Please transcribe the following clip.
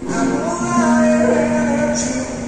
I know I to